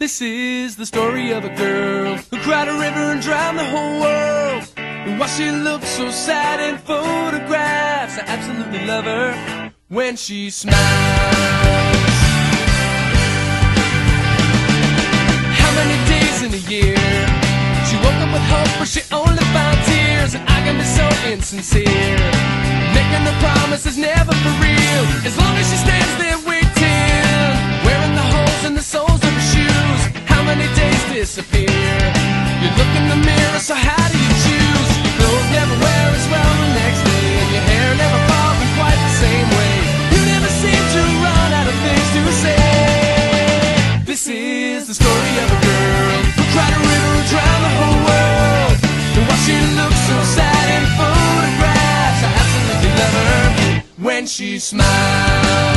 This is the story of a girl who cried a river and drowned the whole world. And why she looks so sad in photographs, I absolutely love her when she smiles. How many days in a year? She woke up with hope, but she only found tears. And I can be so insincere, making the promises never disappear? You look in the mirror, so how do you choose? Your clothes never wear as well the next day, and your hair never falls in quite the same way. You never seem to run out of things to say. This is the story of a girl who cried a river and drowned the whole world. And why she looks so sad in photographs, I absolutely love her when she smiles.